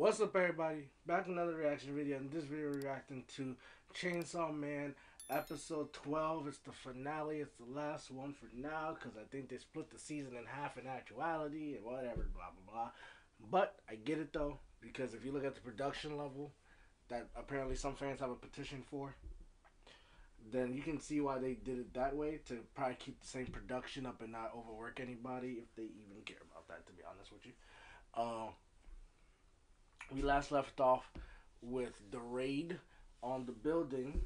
What's up, everybody? Back another reaction video. In this video, reacting to Chainsaw Man episode 12. It's the finale. It's the last one for now because I think they split the season in half in actuality and whatever, blah, blah, blah. But I get it though because if you look at the production level that apparently some fans have a petition for, then you can see why they did it that way to probably keep the same production up and not overwork anybody if they even care about that, to be honest with you. Uh, we last left off with the raid on the building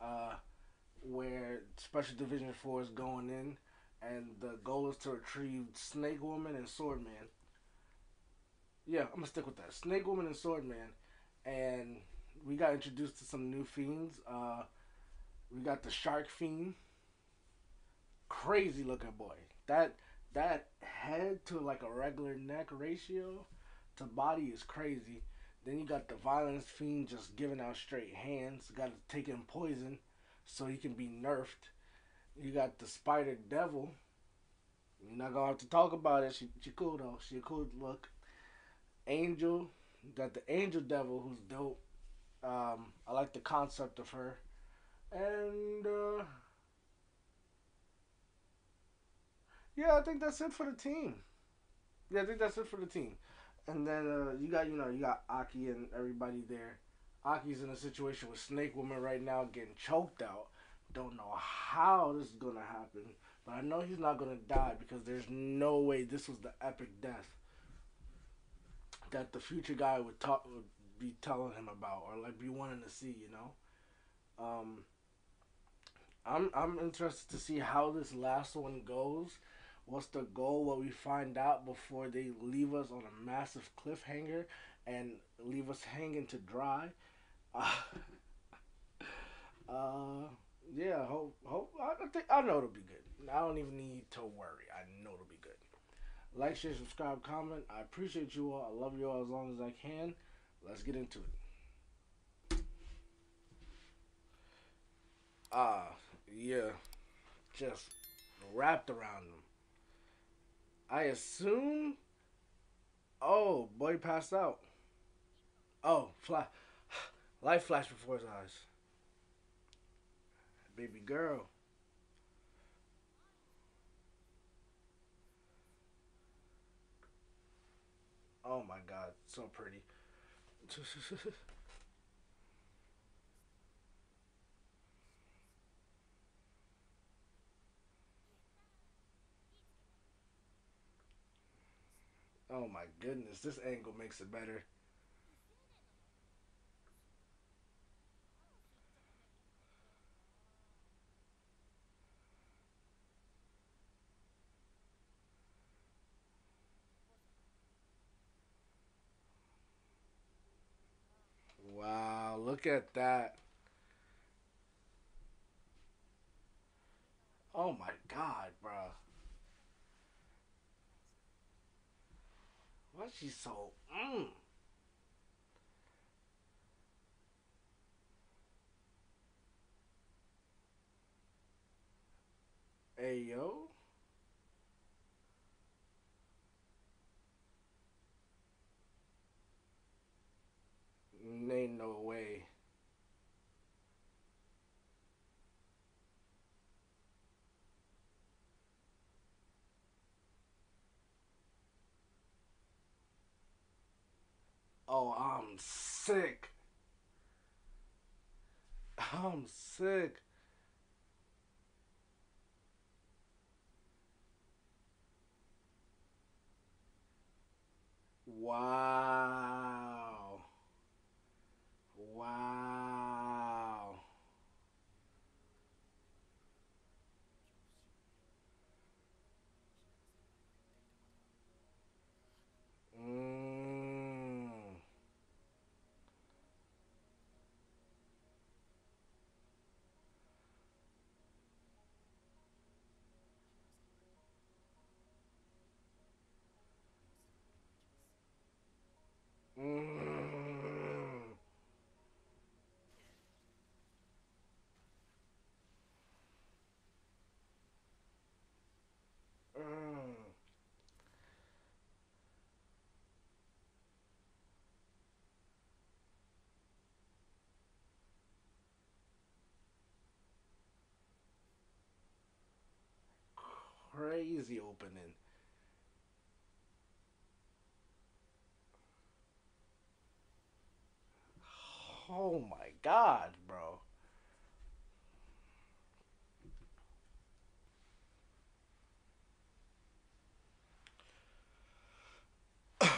uh, where Special Division 4 is going in, and the goal is to retrieve Snake Woman and Sword Man. Yeah, I'm gonna stick with that. Snake Woman and Sword Man, and we got introduced to some new fiends. Uh, we got the Shark Fiend, crazy looking boy. That that head to like a regular neck ratio to body is crazy. Then you got the violence fiend just giving out straight hands. Got to take in poison so he can be nerfed. You got the spider devil. You're not gonna have to talk about it. She she cool though. She a cool look. Angel. Got the angel devil who's dope. Um, I like the concept of her. And uh, yeah, I think that's it for the team. Yeah, I think that's it for the team. And then uh, you got you know you got Aki and everybody there. Aki's in a situation with Snake Woman right now, getting choked out. Don't know how this is gonna happen, but I know he's not gonna die because there's no way this was the epic death that the future guy would talk would be telling him about or like be wanting to see. You know, um, I'm I'm interested to see how this last one goes what's the goal, what we find out before they leave us on a massive cliffhanger and leave us hanging to dry. Uh, uh yeah, hope hope I think I know it'll be good. I don't even need to worry. I know it'll be good. Like, share, subscribe, comment. I appreciate you all. I love you all as long as I can. Let's get into it. Ah, uh, yeah. Just wrapped around them. I assume. Oh, boy passed out. Oh, fly. Life flashed before his eyes. Baby girl. Oh my god, so pretty. Oh my goodness, this angle makes it better. Wow, look at that. Oh my god, bro. Why she so mm? Hey yo. Ain't no way. Oh, I'm sick. I'm sick. Wow. Crazy opening. Oh my god, bro.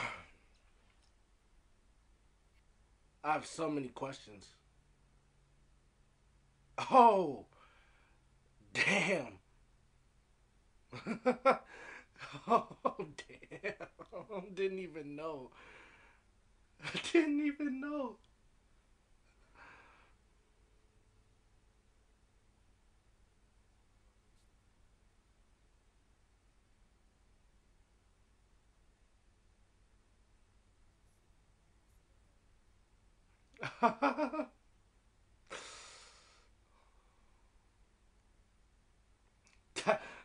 I have so many questions. Oh, damn. oh, damn. Didn't even know. I Didn't even know.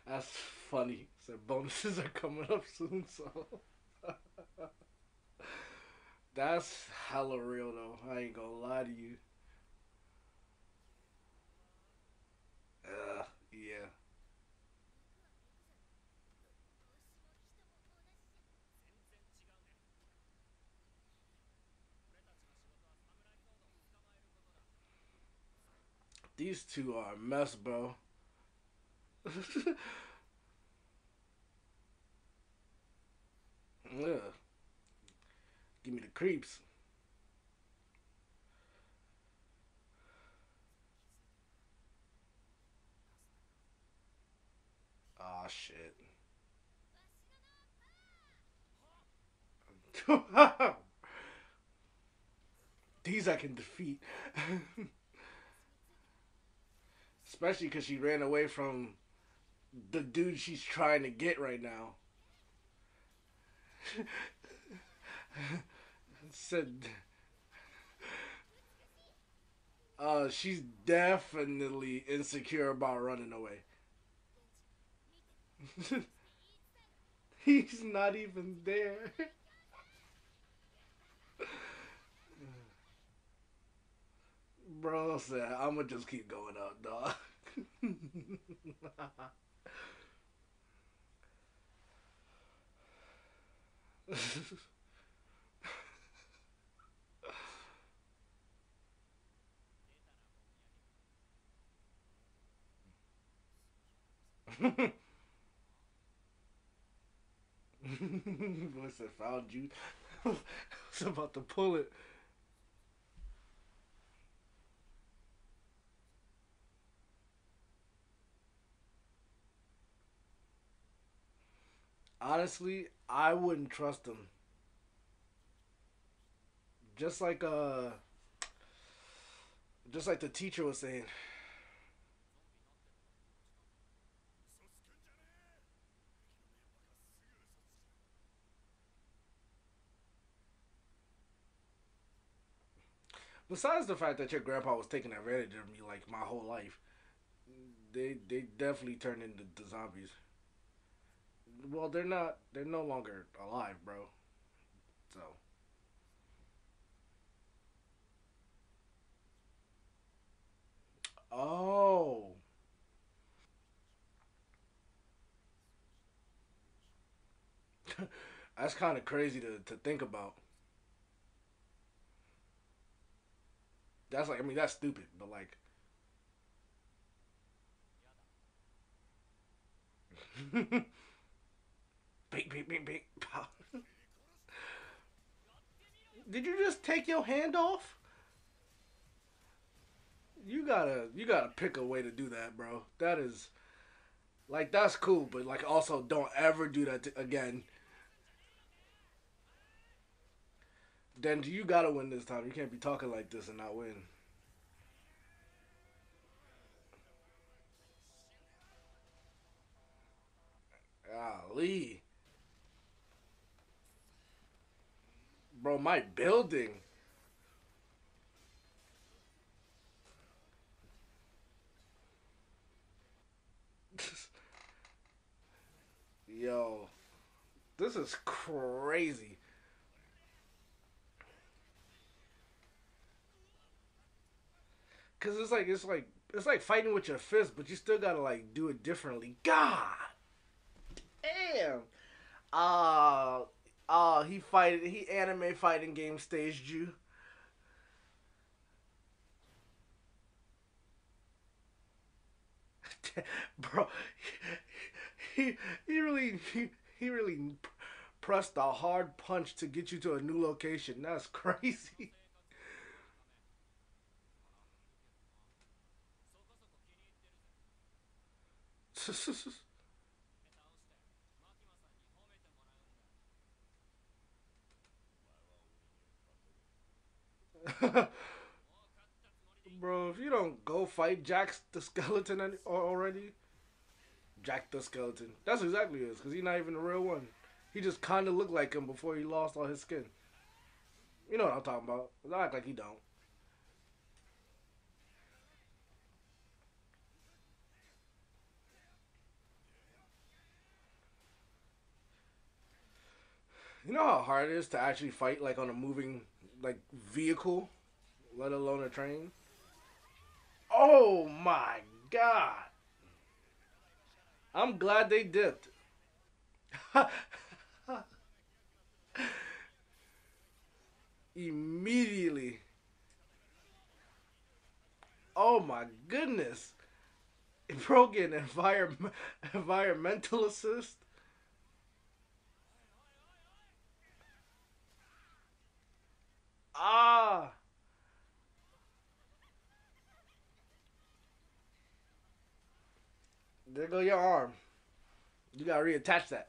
That's funny. So bonuses are coming up soon, so that's hella real though. I ain't gonna lie to you. Uh, yeah. These two are a mess, bro. yeah. Give me the creeps. Ah, shit. These I can defeat. Especially because she ran away from the dude she's trying to get right now. Said, uh, she's definitely insecure about running away. He's not even there. Bro said, I'm gonna just keep going up, dog. Said, found you. I was about to pull it. Honestly, I wouldn't trust him. Just like uh, just like the teacher was saying. Besides the fact that your grandpa was taking advantage of me like my whole life, they they definitely turned into the zombies. Well, they're not. They're no longer alive, bro. So. Oh. That's kind of crazy to, to think about. That's like I mean that's stupid, but like beep beep beep. Did you just take your hand off? You gotta you gotta pick a way to do that, bro. That is like that's cool, but like also don't ever do that again. Then you gotta win this time. You can't be talking like this and not win. Golly. Bro, my building. Yo, this is crazy. Cause it's like it's like it's like fighting with your fist, but you still gotta like do it differently. God. Damn. Uh, fight. He anime fighting game staged you. Bro, he he really he, he really pressed a hard punch to get you to a new location. That's crazy. Bro, if you don't go fight Jack the Skeleton already, Jack the Skeleton. That's exactly it, because he's not even the real one. He just kind of looked like him before he lost all his skin. You know what I'm talking about. I act like he don't. You know how hard it is to actually fight like on a moving like vehicle, let alone a train? Oh my god. I'm glad they dipped. Immediately. Oh my goodness. Broken environment environmental assist. Ah. There go your arm. You gotta reattach that.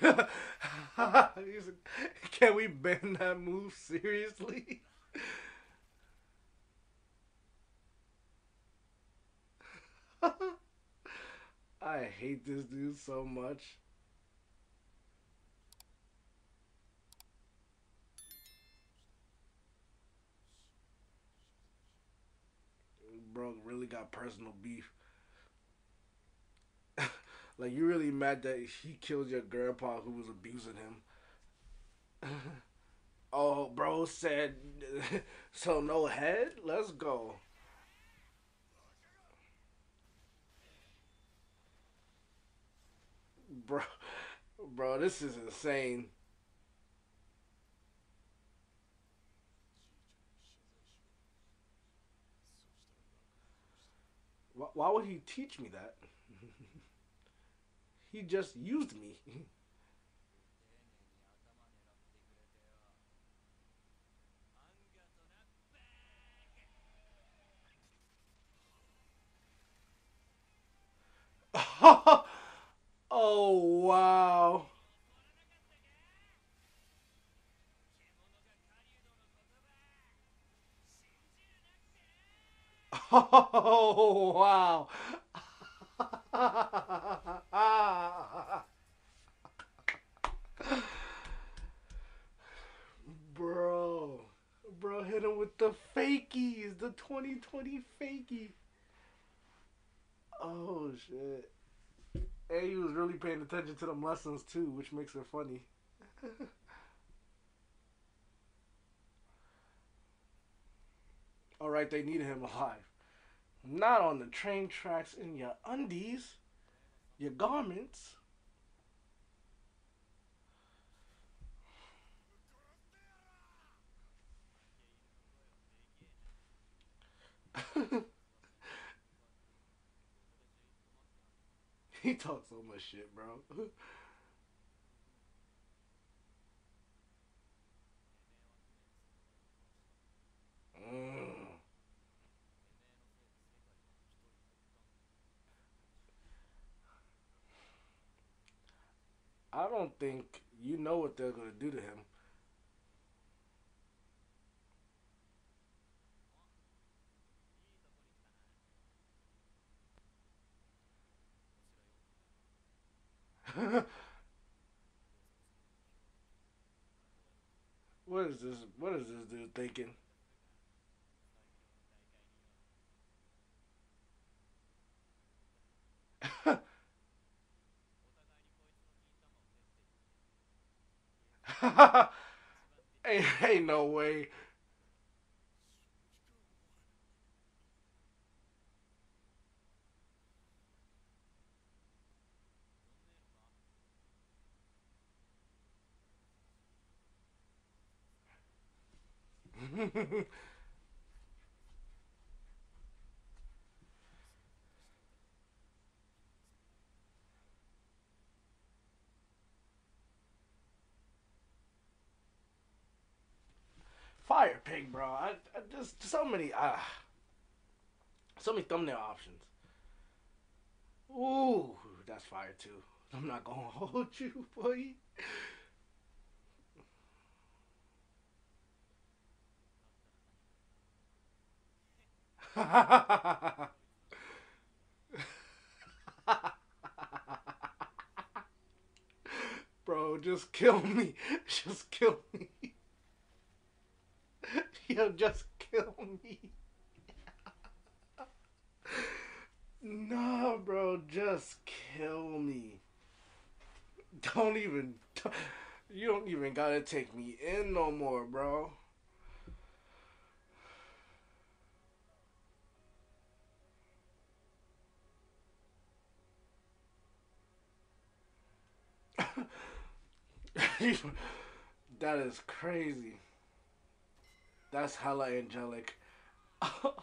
Can we ban that move seriously? I hate this dude so much. Bro really got personal beef. like you really mad that he killed your grandpa who was abusing him. oh, bro said so no head? Let's go. Bro, bro, this is insane. Why would he teach me that? he just used me. Oh, wow. Oh, wow. bro. Bro, hit him with the fakies. The 2020 fakie. Oh, shit. And he was really paying attention to them lessons too, which makes it funny. Alright, they needed him alive. Not on the train tracks in your undies, your garments. he talks so much shit, bro. mm. I don't think you know what they're gonna do to him. what is this? What is this dude thinking? ain't, ain't no way. Fire pig, bro. I, I just so many ah, so many thumbnail options. Ooh, that's fire too. I'm not gonna hold you, boy. Bro, just kill me. Just kill me. Yo, just kill me. nah, bro, just kill me. Don't even. You don't even gotta take me in no more, bro. that is crazy. That's hella angelic. oh,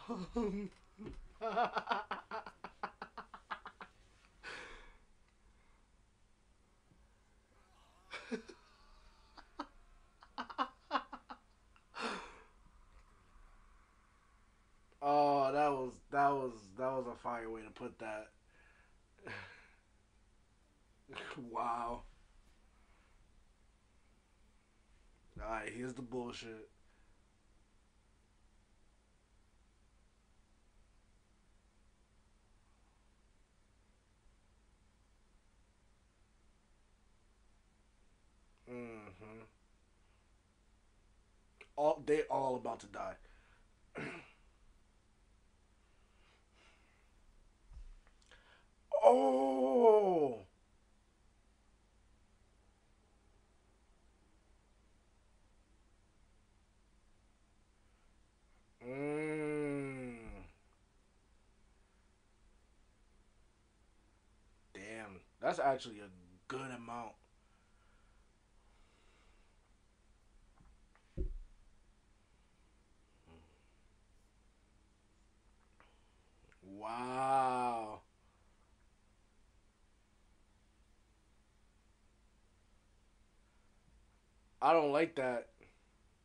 that was that was that was a fire way to put that. wow. Alright, here's the bullshit. All they all about to die. oh. Mm. Damn, that's actually a good amount. Wow. I don't like that.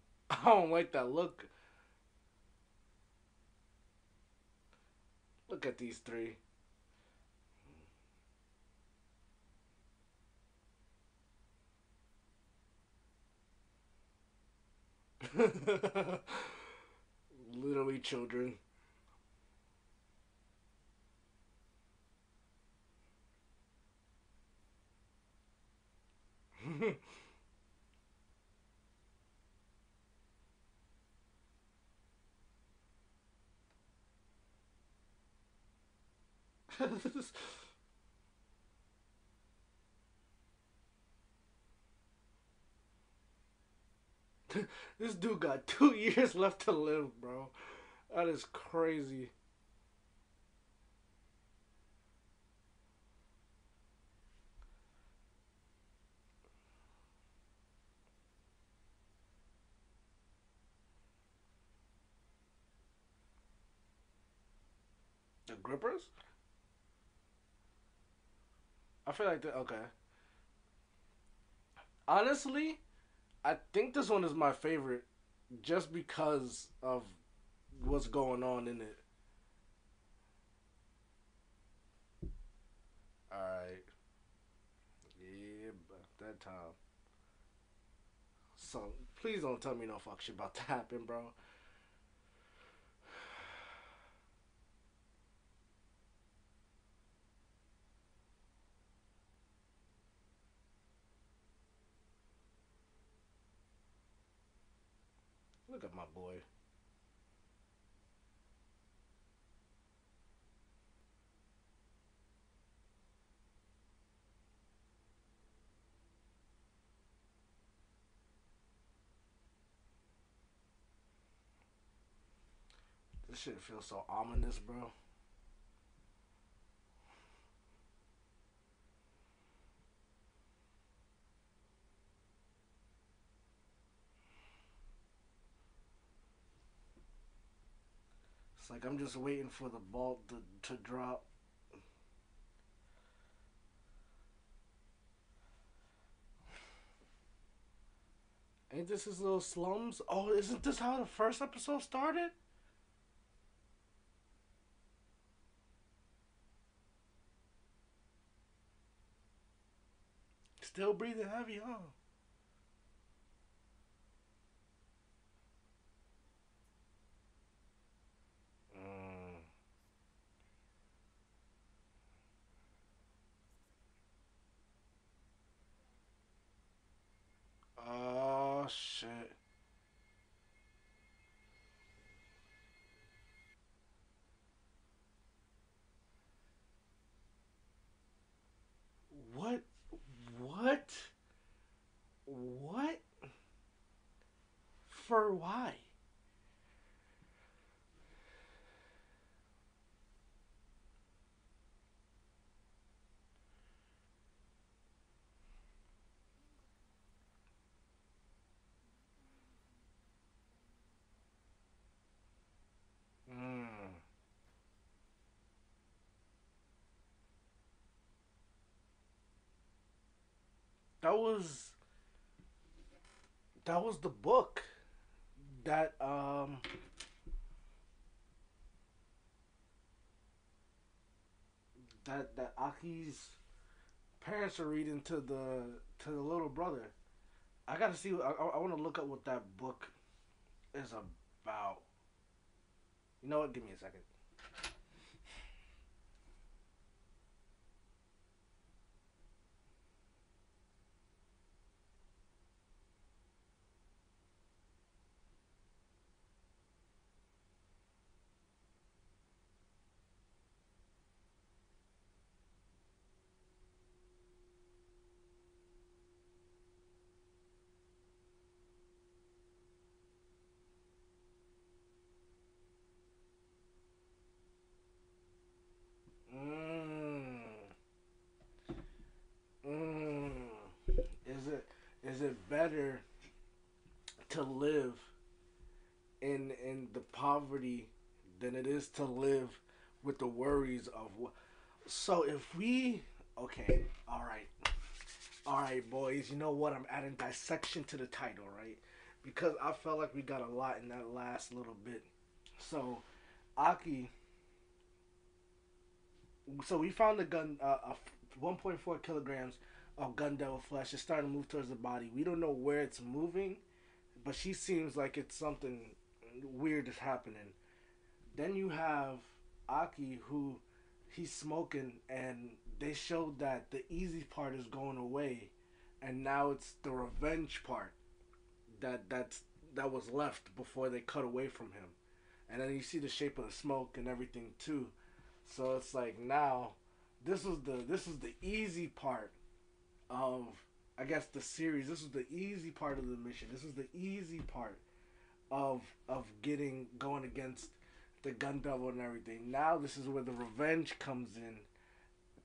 I don't like that look. Look at these three. Literally children. this dude got two years left to live, bro. That is crazy. The grippers? I feel like that. Okay. Honestly, I think this one is my favorite, just because of what's going on in it. All right. Yeah, but that time. So please don't tell me no fuck shit about to happen, bro. My boy. This shit feels so ominous, bro. It's like I'm just waiting for the ball to, to drop. Ain't this his little slums? Oh, isn't this how the first episode started? Still breathing heavy, huh? Mm. Shit. What? What? What? For why? That was that was the book that um that that Aki's parents are reading to the to the little brother. I gotta see. I, I want to look up what that book is about. You know what? Give me a second. Mm. Mm. Is it is it better to live in in the poverty than it is to live with the worries of what? So if we okay, all right, all right, boys. You know what? I'm adding dissection to the title, right? Because I felt like we got a lot in that last little bit. So, Aki so we found the gun, uh, uh, 1.4 kilograms of gun devil flesh. It's starting to move towards the body. We don't know where it's moving, but she seems like it's something weird is happening. Then you have Aki, who he's smoking, and they showed that the easy part is going away, and now it's the revenge part that that's that was left before they cut away from him. And then you see the shape of the smoke and everything too. So it's like now this was the this is the easy part of I guess the series. This is the easy part of the mission. This is the easy part of of getting going against the gun devil and everything. Now this is where the revenge comes in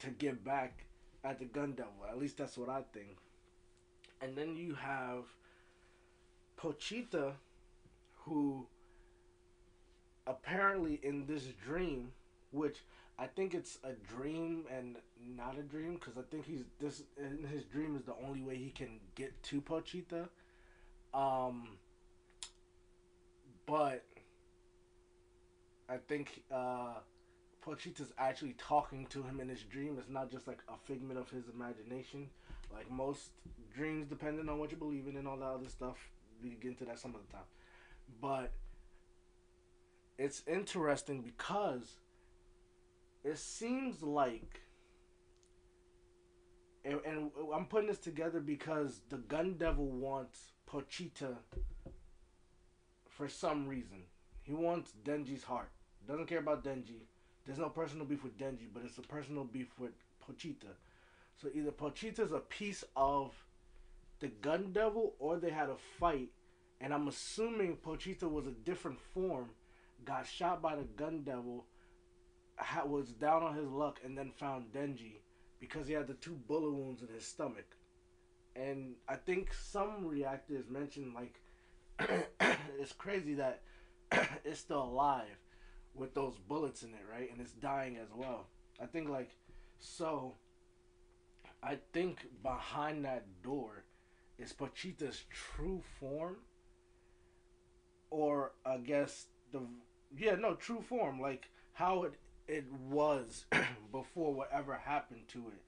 to get back at the gun devil. At least that's what I think. And then you have Pochita who apparently in this dream which I think it's a dream and not a dream because I think he's this in his dream is the only way he can get to Pochita. Um, but I think uh, Pochita's actually talking to him in his dream. It's not just like a figment of his imagination. Like most dreams, depending on what you believe in and all that other stuff, we get into that some of the time. But it's interesting because it seems like and, and, I'm putting this together because the gun devil wants Pochita for some reason. He wants Denji's heart. Doesn't care about Denji. There's no personal beef with Denji, but it's a personal beef with Pochita. So either Pochita's a piece of the gun devil or they had a fight. And I'm assuming Pochita was a different form, got shot by the gun devil, was down on his luck and then found Denji because he had the two bullet wounds in his stomach. And I think some reactors mentioned like it's crazy that it's still alive, with those bullets in it, right? And it's dying as well. I think like so. I think behind that door is Pochita's true form, or I guess the yeah no true form like how it it was before whatever happened to it,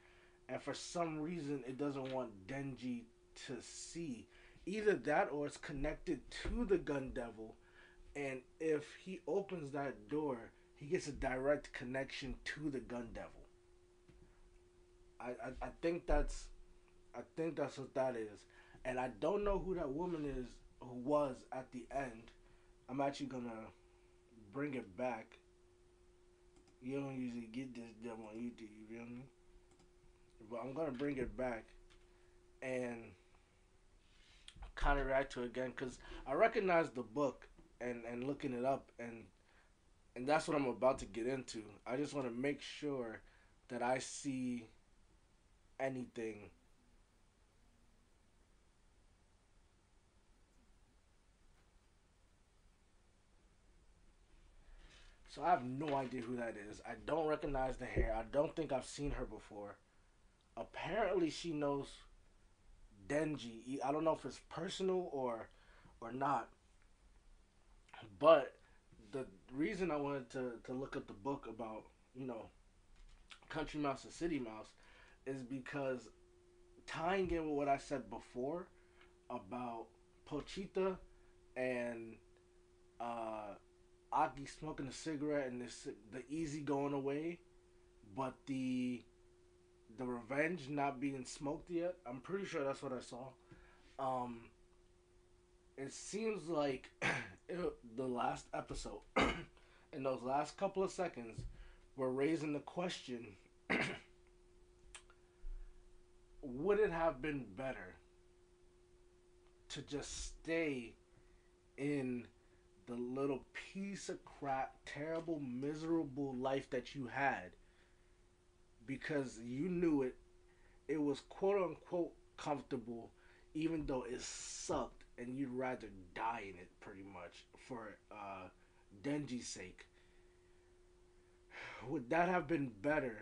and for some reason it doesn't want Denji to see either that or it's connected to the gun devil and if he opens that door he gets a direct connection to the gun devil I, I, I think that's I think that's what that is. And I don't know who that woman is who was at the end. I'm actually gonna bring it back. You don't usually get this dumb on YouTube, you feel me? But I'm gonna bring it back and kind of react to it again because I recognize the book and and looking it up and and that's what I'm about to get into. I just want to make sure that I see anything So I have no idea who that is. I don't recognize the hair. I don't think I've seen her before. Apparently she knows Denji. I don't know if it's personal or or not. But the reason I wanted to, to look up the book about, you know, Country Mouse and City Mouse is because tying in with what I said before about Pochita and uh, Aki smoking a cigarette and this the easy going away, but the the revenge not being smoked yet. I'm pretty sure that's what I saw. Um, it seems like it, the last episode, in those last couple of seconds, we're raising the question would it have been better to just stay in the little piece of crap, terrible, miserable life that you had. Because you knew it, it was quote unquote comfortable, even though it sucked and you'd rather die in it pretty much for uh, Denji's sake? Would that have been better?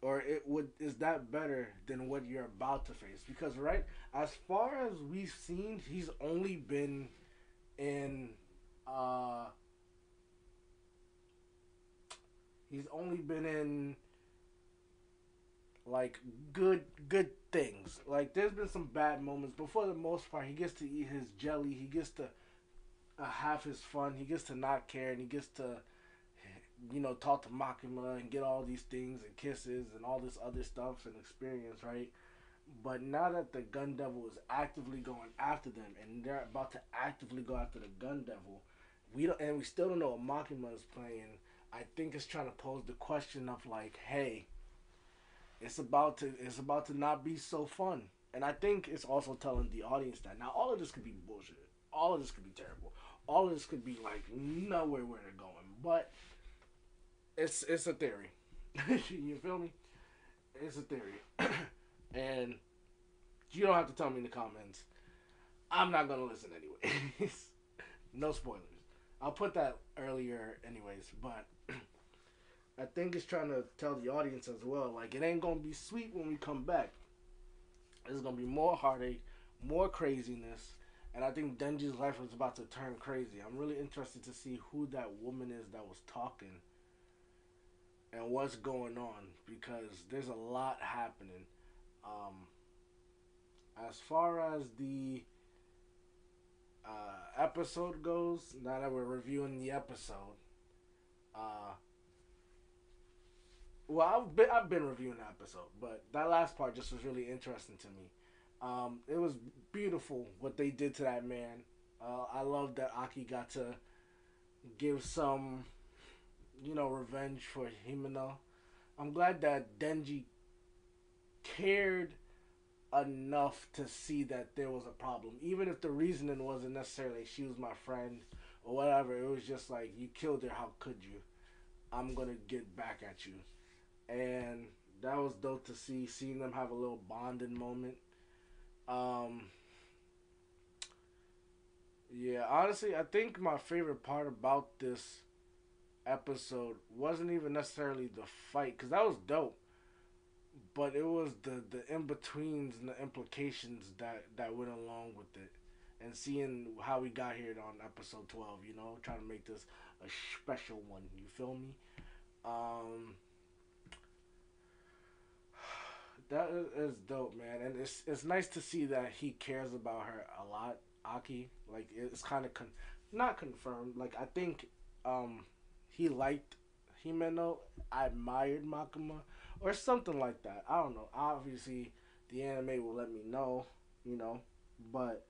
Or it would is that better than what you're about to face? Because right as far as we've seen he's only been in uh he's only been in like good good things. Like there's been some bad moments but for the most part he gets to eat his jelly. He gets to uh, have his fun. He gets to not care and he gets to you know, talk to Makima and get all these things and kisses and all this other stuff and experience, right? But now that the Gun Devil is actively going after them and they're about to actively go after the Gun Devil, we don't and we still don't know what Makima is playing. I think it's trying to pose the question of like, hey, it's about to it's about to not be so fun. And I think it's also telling the audience that now all of this could be bullshit. All of this could be terrible. All of this could be like nowhere where they're going. But it's it's a theory. you feel me? It's a theory, and you don't have to tell me in the comments. I'm not gonna listen anyway. no spoilers. I'll put that earlier, anyways. But I think it's trying to tell the audience as well. Like it ain't gonna be sweet when we come back. There's gonna be more heartache, more craziness, and I think Denji's life is about to turn crazy. I'm really interested to see who that woman is that was talking and what's going on because there's a lot happening. Um, as far as the uh, episode goes, now that we're reviewing the episode, uh, well, I've been, I've been reviewing the episode, but that last part just was really interesting to me. Um, it was beautiful what they did to that man. Uh, I love that Aki got to give some you know, revenge for Himeno. I'm glad that Denji cared enough to see that there was a problem. Even if the reasoning wasn't necessarily she was my friend or whatever, it was just like you killed her, how could you? I'm gonna get back at you. And that was dope to see, seeing them have a little bonding moment. Um Yeah, honestly I think my favorite part about this episode wasn't even necessarily the fight because that was dope, but it was the the in betweens and the implications that that went along with it, and seeing how we got here on episode twelve. You know, trying to make this a special one. You feel me? Um, that is dope, man, and it's it's nice to see that he cares about her a lot. Aki, like it's kind of con- not confirmed. Like I think um he liked Himeno, I admired Makima, or something like that. I don't know. Obviously, the anime will let me know, you know, but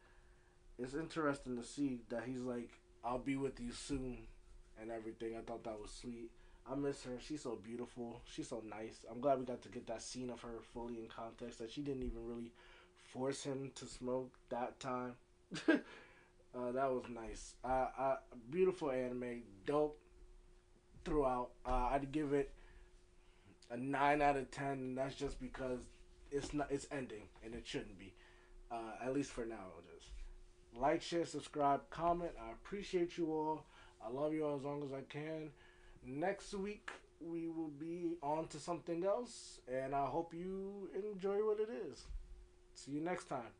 it's interesting to see that he's like, "I'll be with you soon," and everything. I thought that was sweet. I miss her. She's so beautiful. She's so nice. I'm glad we got to get that scene of her fully in context. That she didn't even really force him to smoke that time. uh, that was nice. Uh, uh, beautiful anime. Dope throughout. Uh, I'd give it a nine out of ten, and that's just because it's not it's ending and it shouldn't be. Uh, at least for now, it is. Like, share, subscribe, comment. I appreciate you all. I love you all as long as I can. Next week we will be on to something else, and I hope you enjoy what it is. See you next time.